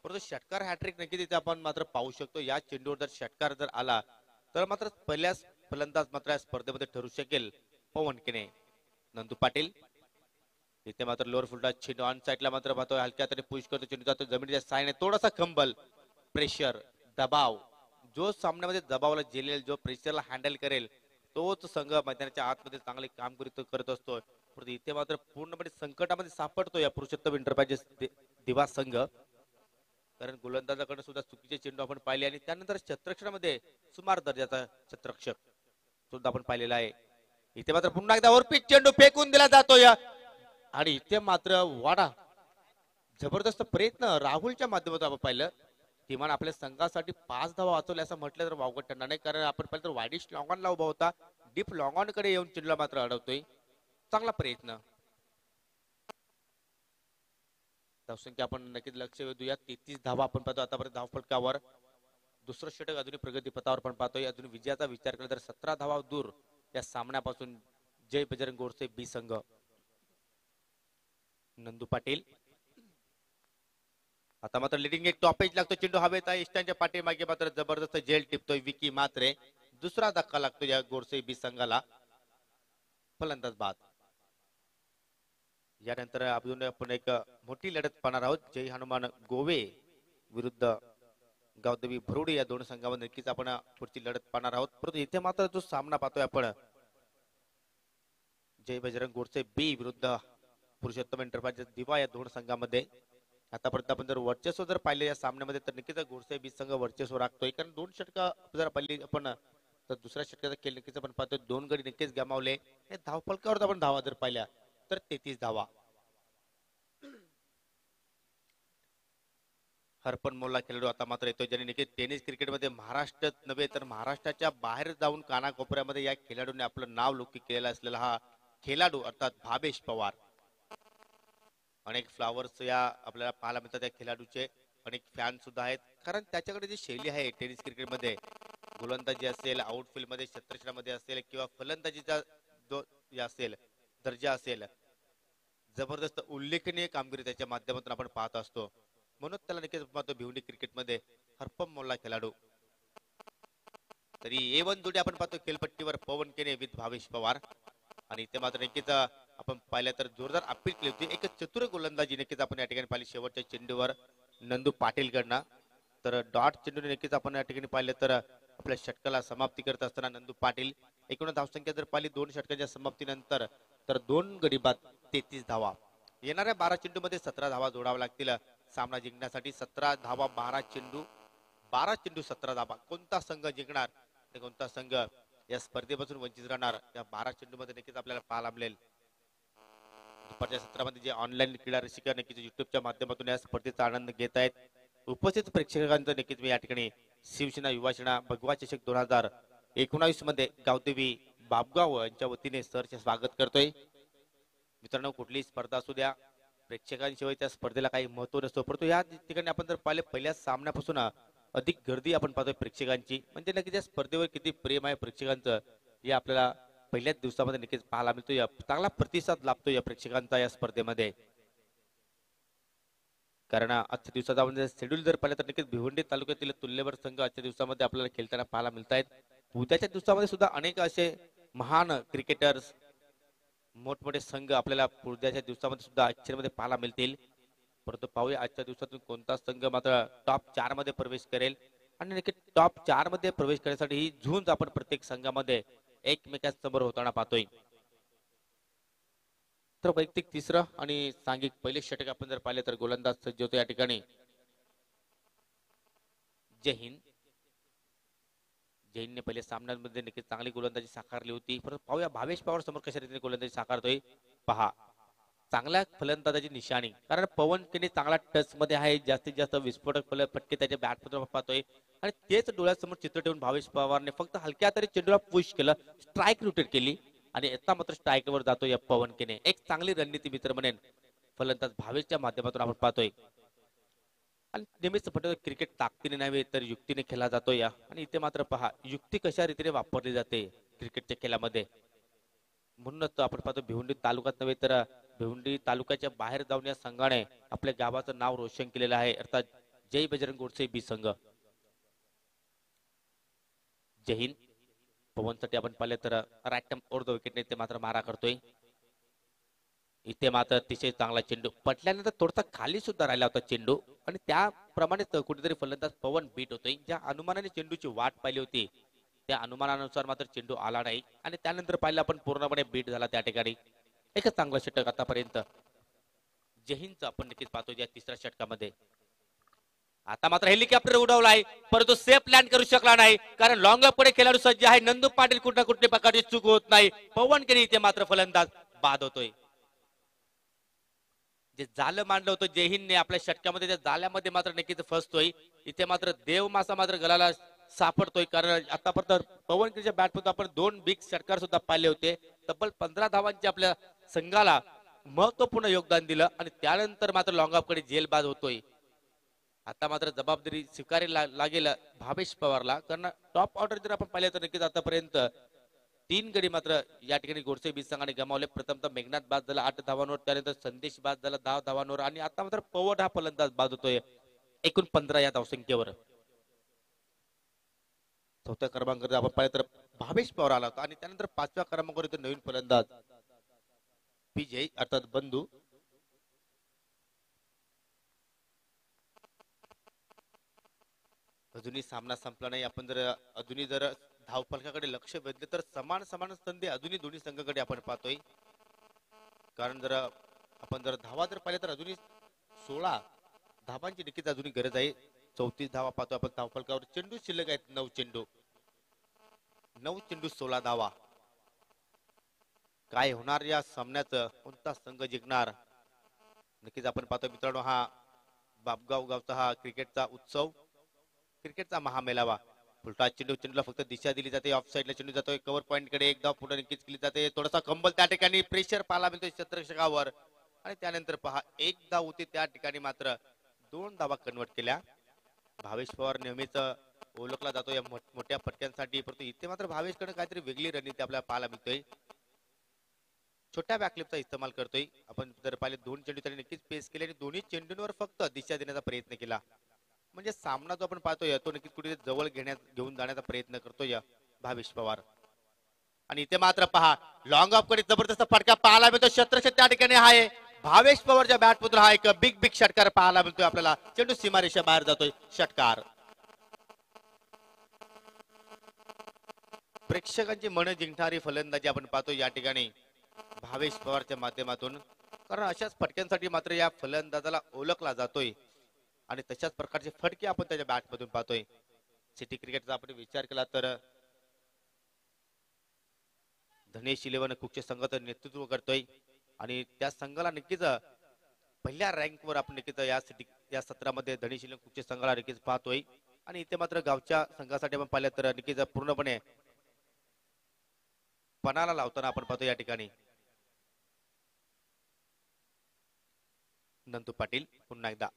परंतु षटकार हॅट्रिक नक्की तिथे आपण मात्र पाहू शकतो. या चेंडूवर जर षटकार जर आला तर मात्र पहिल्याच फलंदाज मात्र या स्पर्धेमध्ये ठरू शकेल पवन किने. नंदू पाटील. इथे मात्र लोअर फुलटा चेंडू ऑन साईडला मात्र पाहतोय. हलक्या तरी पुश करतो चेंडू जातो जमिनीच्या साईने थोडासा खंबल. प्रेशर दबाव. जो सामन्यामध्ये दबावला झेलेल जो प्रेशरला हँडल करेल तोच संघ मैदानाच्या आतमध्ये चांगली कामगिरी तो करत असतो परंतु इथे मात्र पूर्णपणे संकटामध्ये सापडतो या पुरुषोत्तम इंटरप्राइजेस दिवा संघ. कारण गोलंदाजाकडे सुद्धा चुकीचे चेंडू आपण पाहिले आणि त्यानंतर शत्रक्षणामध्ये सुमार दर्जाचा शत्रक्षक सुद्धा आपण पाहिलेला आहे. इथे मात्र पुन्हा एकदा ओरपीच चेंडू फेकून दिला जातोय. आणि इथे मात्र वाडा. जबरदस्त प्रयत्न राहुलच्या माध्यमातून आपण पाहिलं. किमान आपल्या संघासाठी पाच धावा वाचवल्या असं म्हटलं तर वावगट ठरणार नाही. कारण आपण पाहिलं तर वाईडिश लॉंगॉनला उभा होता. डीप लॉंगॉनकडे येऊन चेंडूला मात्र अडवतोय. चांगला प्रयत्न. धावसंख्या आपण नक्कीच लक्ष वेधूया तेहतीस धावा आपण पाहतो आतापर्यंत धावफलकावर दुसरं षटक अजूनही प्रगती पथावर पण पाहतोय. अजून विजयाचा विचार केला तर सतरा धावा दूर या सामन्यापासून जय बजरंग गोडसे बी संघ. नंदू पाटील. आता मात्र लिडिंग एक टॉपेज लागतो. चेंडू हवेत आहे इष्टांच्या पाठीमागे मात्र जबरदस्त जेल टिपतोय विकी मात्रे. दुसरा धक्का लागतो या गोडसे बी संघाला. फलंदाज बाद. यानंतर अजून आपण एक मोठी लढत पाहणार आहोत. जय हनुमान गोवे विरुद्ध गावदेवी भरुडे या दोन संघावर नक्कीच आपण पुढची लढत पाहणार आहोत. परंतु इथे मात्र जो सामना पाहतोय आपण जय बजरंग गोडसे बी विरुद्ध पुरुषोत्तम एंटरप्राइजेस दिवा या दोन संघामध्ये. आतापर्यंत आपण जर वर्चस्व जर पाहिले या सामन्यामध्ये तर नक्कीच गोडसे बी संघ वर्चस्व राखतोय. कारण दोन षटका जर पाहिली आपण तर दुसऱ्या षटकाचा खेळ नक्कीच आपण पाहतोय. दोन गडी नक्कीच गमावले. आणि धावफलकावर आपण धावा जर पाहिल्या तर तेहतीस धावा. हरपन मोल्ला खेळाडू आता मात्र येतो ज्याने नक्की टेनिस क्रिकेटमध्ये महाराष्ट्र नव्हे तर महाराष्ट्राच्या बाहेर जाऊन कानाकोपऱ्यामध्ये या खेळाडूने आपलं नाव लौकिक केलेला असलेला हा खेळाडू अर्थात भावेश पवार. अनेक फ्लावर्स या आपल्याला पाहायला मिळतात त्या खेळाडूचे. अनेक फॅन सुद्धा आहेत. कारण त्याच्याकडे जी शैली आहे टेनिस क्रिकेटमध्ये गोलंदाजी असेल आउटफील्डमध्ये क्षेत्रक्षणामध्ये असेल किंवा फलंदाजीचा जो असेल दर्जा असेल. जबरदस्त उल्लेखनीय कामगिरी त्याच्या माध्यमातून आपण पाहत असतो. म्हणून त्याला नक्कीच पाहतो भिवंडी क्रिकेटमध्ये हरपम मोल्ला खेळाडू. तरी ए वन जोडी आपण पाहतो खेळपट्टीवर पवन केने विथ भावेश पवार. आणि ते मात्र नक्कीच आपण पाहिलं तर जोरदार अपील केली होती. एक चतुर गोलंदाजी नक्कीच आपण या ठिकाणी पाहिली. शेवटच्या चेंडूवर नंदू पाटील कडनं तर डॉट चेंडूने नक्कीच आपण या ठिकाणी पाहिलं तर आपल्या षटकाला समाप्ती करत असताना नंदू पाटील एकूण धावसंख्या जर पाहिली दोन षटकांच्या समाप्तीनंतर तर दोन गडी तेहतीस धावा. येणाऱ्या बारा चेंडू मध्ये सतरा धावा जोडाव्या लागतील. सामना जिंकण्यासाठी सतरा धावा बारा चेंडू बारा चेंडू सतरा धावा. कोणता संघ जिंकणार ते कोणता संघ या स्पर्धेपासून वंचित राहणार या बारा चेंडू मध्ये नक्कीच आपल्याला पाहायला मिळेल. दुपारच्या सत्रामध्ये जे ऑनलाईन क्रीडा रसिका नक्कीच युट्यूबच्या माध्यमातून या स्पर्धेचा आनंद घेत आहेत. उपस्थित प्रेक्षकांचं नक्कीच मी या ठिकाणी शिवसेना युवासेना भगवा चषक दोन हजार एकोणावीसमध्ये गावदेवी बाबगाव यांच्या वतीने सरचे स्वागत करतोय. मित्रांनो कुठलीही स्पर्धा असू द्या प्रेक्षकांशिवाय त्या स्पर्धेला काही महत्त्व नसतो. परंतु या ठिकाणी आपण जर पाहिले पहिल्या सामन्यापासून अधिक गर्दी आपण पाहतोय प्रेक्षकांची. म्हणजे नक्की त्या स्पर्धेवर किती प्रेम आहे प्रेक्षकांचं हे आपल्याला पहिल्याच दिवसामध्ये नक्कीच पाहायला मिळतो. या चांगला प्रतिसाद लाभतो या प्रेक्षकांचा या स्पर्धेमध्ये. कारण आजच्या दिवसाचा आपण शेड्यूल जर पाहिलं तर नक्कीच भिवंडी तालुक्यातील तुल्यवर संघ आजच्या दिवसामध्ये आपल्याला खेळताना पाहायला मिळत आहेत उद्याच्या दिवसामध्ये सुद्धा अनेक असे महान क्रिकेटर्स मोठमोठे संघ आपल्याला पुढच्या दिवसामध्ये सुद्धा आश्चर्यमध्ये पाहायला मिळतील. परंतु पाहूया आजच्या दिवसातून कोणता संघ मात्र टॉप चारमध्ये प्रवेश करेल. आणि नक्की टॉप चारमध्ये प्रवेश करण्यासाठी ही झुंज आपण प्रत्येक संघामध्ये एकमेकांसमोर होताना पाहतोय. तर वैयक्तिक तिसरं आणि सांघिक पहिले षटक आपण जर पाहिले तर गोलंदाज सज्ज होतो या ठिकाणी. जय हिंद. जैनने पहिले सामन्यांमध्ये नक्कीच चांगली गोलंदाजी साकारली होती. परंतु पाहूया भावेश पवार समोर कशा रीतीने गोलंदाजी साकारतोय. पहा चांगल्या फलंदाजाची निशाणी. कारण पवन केने चांगला टच मध्ये आहे जास्तीत जास्त विस्फोटक फल फटके त्याच्या बॅटमध्ये पाहतोय. आणि तेच डोळ्यासमोर चित्र ठेवून भावेश पवारने फक्त हलक्या तरी चेंडूला पुश केलं स्ट्राईक रोटेट केली आणि आता मात्र स्ट्राईक वर जातो या पवन केने. एक चांगली रणनीती मित्र म्हणेन फलंदाज भावेशच्या माध्यमातून आपण पाहतोय. आणि नेहमीच पटत क्रिकेट ताकदीने नव्हे तर युक्तीने खेळला जातो या. आणि इथे मात्र पहा युक्ती कशा रीतीने वापरली जाते क्रिकेटच्या खेळामध्ये? म्हणूनच आपण पाहतो भिवंडी तालुक्यात नव्हे तर भिवंडी तालुक्याच्या बाहेर जाऊन या संघाने आपल्या गावाचं नाव रोशन केलेलं आहे. अर्थात जय बजरंग गोडसे बी संघ. जय हिंद. पवनसाठी आपण पाहिले तर राईट ओर्ध विकेटने ते मात्र मारा करतोय. इथे मात्र अतिशय चांगला चेंडू. पटल्यानंतर थोडासा खाली सुद्धा राहिला होता चेंडू. आणि त्याप्रमाणेच कुठेतरी फलंदाज पवन बीट होतोय. ज्या अनुमानाने चेंडूची वाट पाहिली होती त्या अनुमानानुसार मात्र चेंडू आला नाही. आणि त्यानंतर पाहिलं आपण पूर्णपणे बीट झाला त्या ठिकाणी. एकच चांगला षटक आतापर्यंत. जहीनचं आपण नक्कीच पाहतो या तिसऱ्या षटकामध्ये. आता मात्र हेलिकॉप्टर उडवला आहे. परंतु सेफ लँड करू शकला नाही. कारण लॉंगकडे खेळाडू सज्ज आहे. नंदू पाटील कुठल्या कुठल्या प्रकारची चूक होत नाही. पवन केली इथे मात्र फलंदाज बाद होतोय. जे जालं मांडलं होतं जयहिंदने आपल्या षटकामध्ये त्या जाल्यामध्ये मात्र नक्कीच फसतोय. इथे मात्र देव मासा मात्र गलाला सापडतोय कारण आतापर्यंत पवन बॅटमध्ये आपण दोन बिग षटकार सुद्धा पाहिले होते. तब्बल पंधरा धावांचे आपल्या संघाला महत्त्वपूर्ण योगदान दिलं आणि त्यानंतर मात्र लॉंगकडे जेलबाद होतोय. आता मात्र जबाबदारी स्वीकारायला लागेल भावेश पवारला. कारण टॉप ऑर्डर जर आपण पाहिले तर नक्कीच आतापर्यंत तीन गडी मात्र या ठिकाणी गोडसे बीज संघाने गमावले. प्रथमतः मेघनाथ बाद झाला आठ धावांवर त्यानंतर संदेश बाद झाला दहा धावांवर आणि आता मात्र पवड हा फलंदाज बाद होतोय. एकूण पंधरा या धावसंख्येवर. चौथ्या क्रमांकावर आपण पाहिलं तर भावेश पवार आला होता आणि त्यानंतर पाचव्या क्रमांकावर येतो नवीन फलंदाज. विजय अर्थात बंधू. अजूनही सामना संपला नाही. आपण जर अजूनही जर धावफलकाकडे लक्ष वेधले तर समान समान संधी अजूनही दोन्ही संघाकडे आपण पाहतोय. कारण जर आपण जर धावा जर पाहिल्या तर अजूनही सोळा धावांची नक्कीच अजूनही गरज आहे. चौतीस धावा पाहतो आपण धावफलकावर चेंडू शिल्लक आहेत नऊ चेंडू. नऊ चेंडू सोळा धावा. काय होणार या सामन्याचं? कोणता संघ जिंकणार? नक्कीच आपण पाहतो मित्रांनो हा बापगाव गावचा हा क्रिकेटचा उत्सव क्रिकेटचा महामेळावा. उलटा चेंडू चेंडूला फक्त दिशा दिली जाते ऑफ साईडला चेंडू जातोय कव्हर पॉईंटकडे एक पुढे निकीच केली जाते. थोडासा कंबल त्या ठिकाणी प्रेशर पाहायला मिळतोय शतरक्षकावर आणि त्यानंतर पहा एक धाव होती त्या ठिकाणी मात्र दोन धावा कन्वर्ट केल्या. भावेश पवार नेहमीच ओळखला जातो या मोठ्या फटक्यांसाठी परंतु इथे मात्र भावेशकडे काहीतरी वेगळी रणनीती आपल्याला पाहायला मिळतोय. छोट्या बॅकलिपचा इस्तेमाल करतोय. आपण जर पाहिले दोन चेंडू त्याने नक्कीच पेस केले आणि दोन्ही चेंडूंवर फक्त दिशा देण्याचा प्रयत्न केला. म्हणजे सामना जो आपण पाहतोय तो नक्कीच कुठे जवळ घेण्यात घेऊन जाण्याचा प्रयत्न करतोय भावेश पवार. आणि इथे मात्र पहा लॉंग ऑफकडे जबरदस्त फटका पाहायला मिळतो. शत्रक्ष त्या ठिकाणी आहे भावेश पवारच्या बॅट मधून हा एक बिग बिग षटकार पाहायला मिळतोय. आपल्याला चेंडू सीमारेषा बाहेर जातोय षटकार. प्रेक्षकांची मन जिंकणारी फलंदाजी आपण पाहतो या ठिकाणी भावेश पवारच्या माध्यमातून. कारण अशाच फटक्यांसाठी मात्र या फलंदाजाला ओळखला जातोय. आणि तशाच प्रकारचे फटके आपण त्याच्या बॅट मधून पाहतोय. सिटी क्रिकेटचा आपण विचार केला तर धनेश इलेव्हन कुकचे संघाचं नेतृत्व करतोय. आणि त्या संघाला नक्कीच पहिल्या रँकवर आपण नक्कीच या सिटी या सत्रामध्ये धनेश इलेव्हन कुकचे संघाला नक्कीच पाहतोय. आणि इथे मात्र गावच्या संघासाठी आपण पाहिलं तर नक्कीच पूर्णपणे पणाला लावताना आपण पाहतो या ठिकाणी. नंतू पाटील पुन्हा एकदा.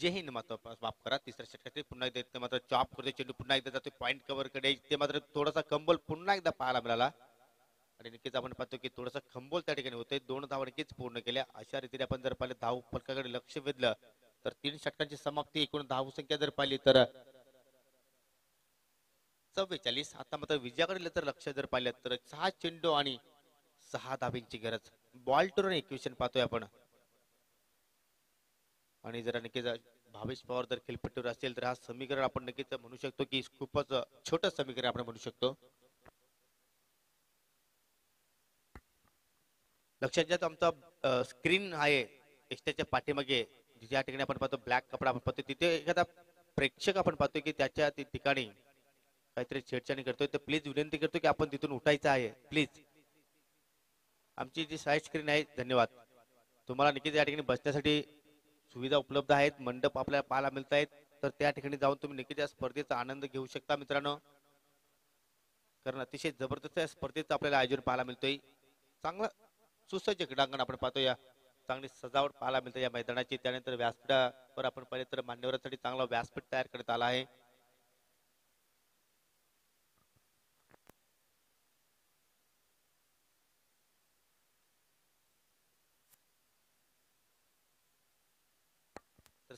जे हिंद मात्र माफ करा तिसऱ्या षटकात पुन्हा एकदा इथे मात्र चॉप करते चेंडू पुन्हा एकदा जातो पॉईंट कव्हरकडे. ते मात्र थोडासा कंबोल पुन्हा एकदा पाहायला मिळाला. आणि नक्कीच आपण पाहतो की थोडासा खंबोल त्या ठिकाणी होते दोन धावा नक्कीच पूर्ण केल्या. अशा रीतीने आपण जर पाहिलं धाव फलकाकडे लक्ष वेधलं तर तीन षटकांची समाप्ती एकूण धाव संख्या जर पाहिली तर चव्वेचाळीस. आता मात्र विजयाकडे जर लक्ष जर पाहिलं तर सहा चेंडू आणि सहा धाब्यांची गरज. बॉल टूर इक्वेशन पाहतोय आपण. आणि जर नक्कीच भावेश पवार जर खेळपट्टीवर असेल तर हा समीकरण आपण नक्कीच म्हणू शकतो की खूपच छोट समीकरण आपण म्हणू शकतो. लक्षात घ्या आमचा स्क्रीन आहे. एक्स्ट्राच्या पाठीमागे ज्या ठिकाणी आपण पाहतो ब्लॅक कपडा आपण पाहतो तिथे एखादा प्रेक्षक आपण पाहतो की त्याच्या ती ठिकाणी काहीतरी छेडछाणी करतोय. तर प्लीज विनंती करतो की आपण तिथून उठायचं आहे. प्लीज आमची जी साईड स्क्रीन आहे धन्यवाद. तुम्हाला नक्कीच या ठिकाणी बसण्यासाठी सुविधा उपलब्ध आहेत मंडप आपल्याला पाहायला मिळत आहेत तर त्या ठिकाणी जाऊन तुम्ही नक्कीच या स्पर्धेचा आनंद घेऊ शकता मित्रांनो. कारण अतिशय जबरदस्त या स्पर्धेचं आपल्याला आयोजन पाहायला मिळतोय. चांगलं सुसज्ज क्रीडांगण आपण पाहतो या. चांगली सजावट पाहायला मिळते या मैदानाची. त्यानंतर व्यासपीठावर आपण पाहिले तर मान्यवरांसाठी चांगला व्यासपीठ तयार करण्यात आला आहे.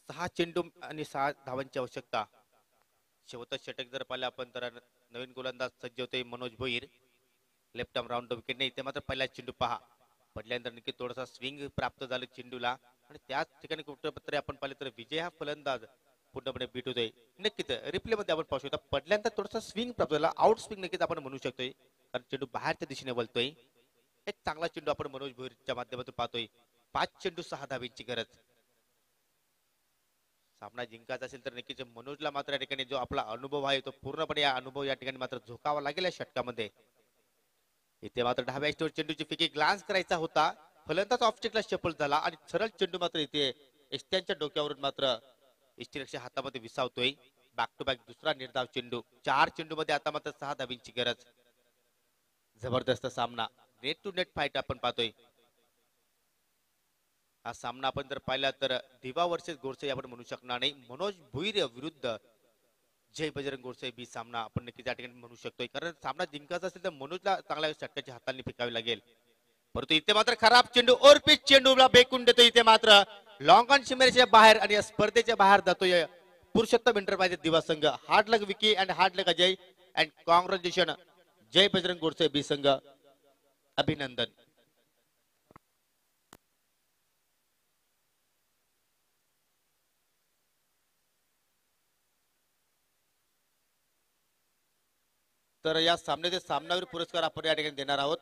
सहा चेंडू आणि सहा धावांची आवश्यकता. शेवटचा षटक जर पाहिलं आपण तर नवीन गोलंदाज सज्ज होते Manoj Bhoir. Left arm round wicket इथे मात्र पहिला चेंडू पहा. पडल्यानंतर नक्की थोडासा स्विंग प्राप्त झालं चेंडूला. आणि त्याच ठिकाणी कुठपत्र आपण पाहिले तर विजय हा फलंदाज पूर्णपणे बीट होतोय. नक्कीच रिप्ले मध्ये आपण पाहू शकतो पडल्यानंतर थोडासा स्विंग प्राप्त झाला. आउट स्विंग नक्कीच आपण म्हणू शकतोय. कारण चेंडू बाहेरच्या दिशेने वळतोय. एक चांगला चेंडू आपण मनोज भोईरच्या माध्यमातून पाहतोय. पाच चेंडू सहा धावींची गरज. सामना जिंकायचा असेल तर नक्कीच मनोजला मात्र या ठिकाणी जो आपला अनुभव आहे तो पूर्णपणे या अनुभव या ठिकाणी मात्र झोकावा लागेल या षटकामध्ये. इथे मात्र डाव्या स्टोर चेंडूची फिकी ग्लान्स करायचा होता. फलंदाज ऑफस्टिकला शपल झाला आणि सरळ चेंडू मात्र इथे एसट्यांच्या डोक्यावरून मात्र इष्टिरक्षा हातामध्ये विसावतोय. बॅक टू बॅक दुसरा निर्धाव चेंडू. चार चेंडू मध्ये आता मात्र सहा धाबींची गरज. जबरदस्त सामना. नेट टू नेट फाईट आपण पाहतोय. हा सामना आपण जर पाहिला तर दिवा वर्सेस गोडसे आपण म्हणू शकणार नाही. मनोज भुईर विरुद्ध जय बजरंग गोडसे बी सामना आपण नक्की त्या ठिकाणी म्हणू शकतोय. कारण सामना जिंकायचा असेल तर मनोजला चांगल्या षटकाच्या हाताने फेकावी लागेल. परंतु इथे मात्र खराब चेंडू ओर पिच चेंडूला बेकून देतो इथे मात्र. लॉंग ऑन शिमेरच्या बाहेर आणि या स्पर्धेच्या बाहेर जातोय पुरुषोत्तम इंटरप्राइजेस दिवा संघ. Hard luck Vicky and hard luck Ajay and congratulation Jai Bajrang Godse B संघ. अभिनंदन. तर या सामन्याचे सामनावीर पुरस्कार आपण या ठिकाणी देणार आहोत.